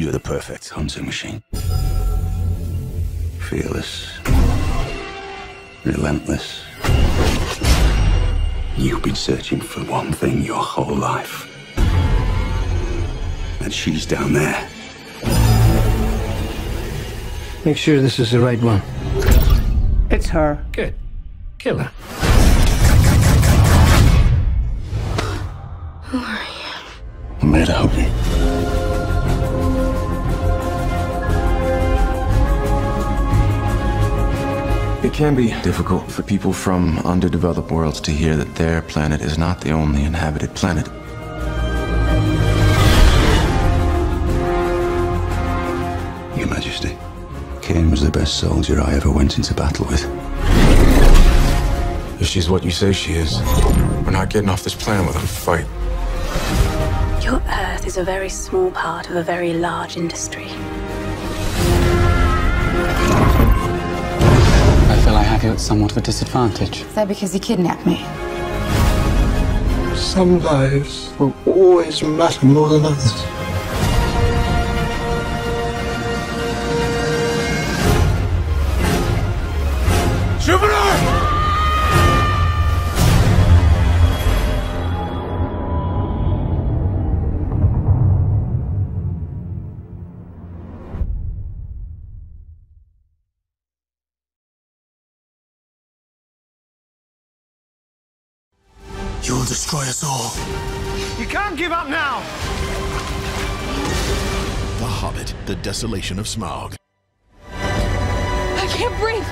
You're the perfect hunting machine. Fearless. Relentless. You've been searching for one thing your whole life. And she's down there. Make sure this is the right one. It's her. Good. Kill her. Who are you? I'm here to help you. It can be difficult for people from underdeveloped worlds to hear that their planet is not the only inhabited planet. Your Majesty, Caine was the best soldier I ever went into battle with. If she's what you say she is, we're not getting off this planet without a fight. Your Earth is a very small part of a very large industry. You at somewhat of a disadvantage. Is that because you kidnapped me? Some lives will always matter more than others. You'll destroy us all. You can't give up now! The Hobbit, The Desolation of Smaug. I can't breathe.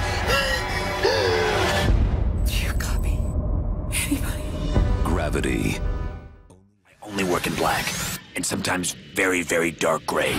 Do you copy? Anybody? Gravity. I only work in black, and sometimes very, very dark gray.